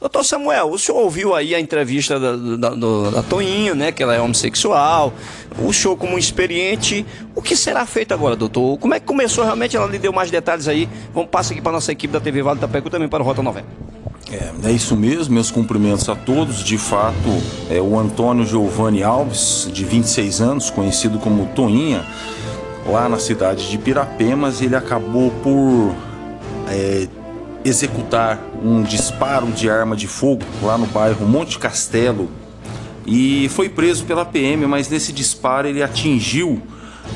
Doutor Samuel, o senhor ouviu aí a entrevista da, da, da, da né? Que ela é homossexual. O senhor, como experiente, o que será feito agora, doutor? Como é que começou realmente? Ela lhe deu mais detalhes aí. Vamos passar aqui para nossa equipe da TV Vale do Tapecu também para o Rota 90. É, é isso mesmo, meus cumprimentos a todos. De fato, é o Antônio Giovanni Alves, de 26 anos, conhecido como Toinha, lá na cidade de Pirapemas, ele acabou por é, executar um disparo de arma de fogo lá no bairro Monte Castelo e foi preso pela PM, mas nesse disparo ele atingiu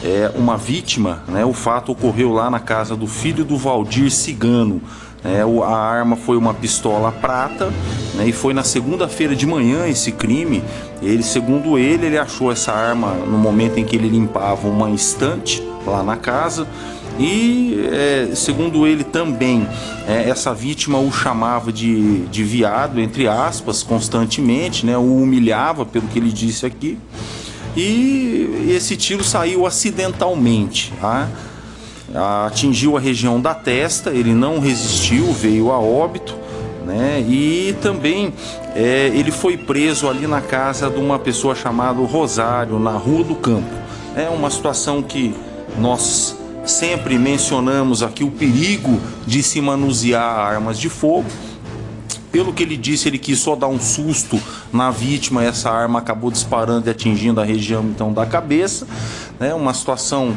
é, uma vítima. Né? O fato ocorreu lá na casa do filho do Valdir Cigano. É, a arma foi uma pistola prata né, e foi na segunda-feira de manhã esse crime. Ele, segundo ele, ele achou essa arma no momento em que ele limpava uma estante lá na casa e, é, segundo ele também, é, essa vítima o chamava de, de viado, entre aspas, constantemente, né? o humilhava, pelo que ele disse aqui. E esse tiro saiu acidentalmente. Tá? Atingiu a região da testa, ele não resistiu, veio a óbito. Né? E também é, ele foi preso ali na casa de uma pessoa chamada Rosário, na Rua do Campo. É uma situação que nós Sempre mencionamos aqui o perigo de se manusear armas de fogo. Pelo que ele disse, ele quis só dar um susto na vítima. Essa arma acabou disparando e atingindo a região então da cabeça. Né? uma situação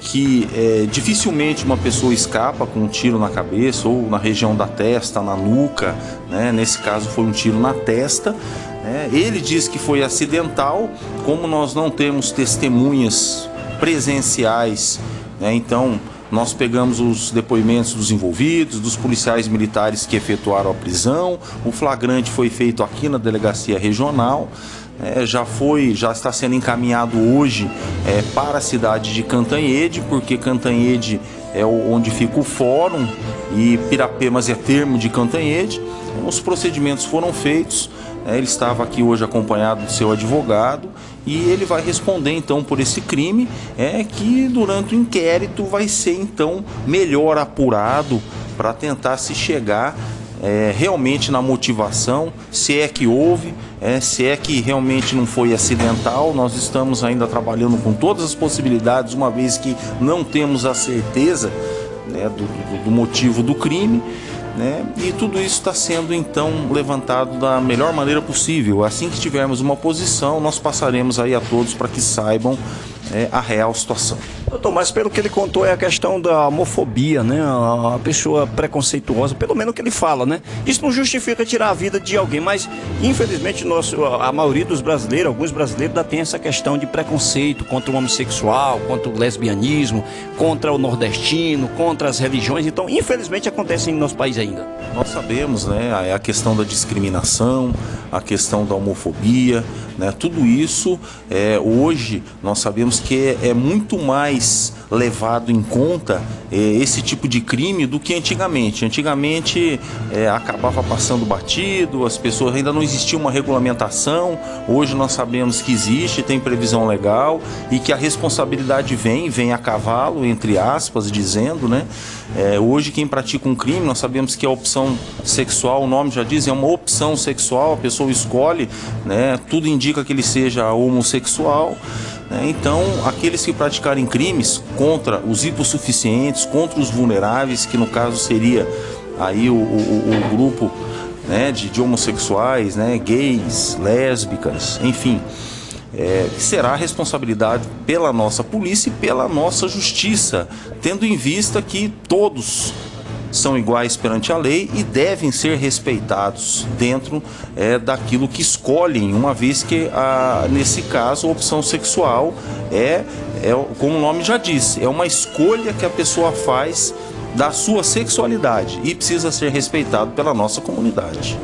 que é, dificilmente uma pessoa escapa com um tiro na cabeça ou na região da testa, na nuca. Né? Nesse caso foi um tiro na testa. Né? Ele diz que foi acidental, como nós não temos testemunhas presenciais né? Então, nós pegamos os depoimentos dos envolvidos, dos policiais militares que efetuaram a prisão. O flagrante foi feito aqui na delegacia regional. É, já foi, já está sendo encaminhado hoje é, para a cidade de Cantanhede, porque Cantanhede é onde fica o fórum e Pirapemas é termo de Cantanhede. Os procedimentos foram feitos. É, ele estava aqui hoje acompanhado do seu advogado e ele vai responder então por esse crime, é que durante o inquérito vai ser então melhor apurado para tentar se chegar é, realmente na motivação, se é que houve, é, se é que realmente não foi acidental. Nós estamos ainda trabalhando com todas as possibilidades, uma vez que não temos a certeza né, do, do, do motivo do crime. Né? E tudo isso está sendo então levantado da melhor maneira possível. Assim que tivermos uma posição, nós passaremos aí a todos para que saibam é, a real situação. Doutor, mas pelo que ele contou é a questão da homofobia, né? A pessoa preconceituosa, pelo menos que ele fala, né? Isso não justifica tirar a vida de alguém, mas infelizmente nosso, a maioria dos brasileiros, alguns brasileiros ainda tem essa questão de preconceito contra o homossexual, contra o lesbianismo, contra o nordestino, contra as religiões. Então, infelizmente acontece em nosso país ainda. Nós sabemos, né? A questão da discriminação, a questão da homofobia, né? Tudo isso é, hoje nós sabemos que é, é muito mais Peace. Levado em conta é, esse tipo de crime do que antigamente. Antigamente é, acabava passando batido, as pessoas ainda não existia uma regulamentação. Hoje nós sabemos que existe, tem previsão legal e que a responsabilidade vem, vem a cavalo, entre aspas, dizendo, né? É, hoje quem pratica um crime, nós sabemos que a opção sexual, o nome já diz, é uma opção sexual, a pessoa escolhe, né? Tudo indica que ele seja homossexual. Né? Então, aqueles que praticarem crimes contra os hipossuficientes, contra os vulneráveis, que no caso seria aí o, o, o grupo né, de, de, homossexuais, né, gays, lésbicas, enfim, é, será responsabilidade pela nossa polícia e pela nossa justiça, tendo em vista que todos são iguais perante a lei e devem ser respeitados dentro é, daquilo que escolhem, uma vez que, a, nesse caso, a opção sexual é, é, como o nome já diz, é uma escolha que a pessoa faz da sua sexualidade e precisa ser respeitado pela nossa comunidade.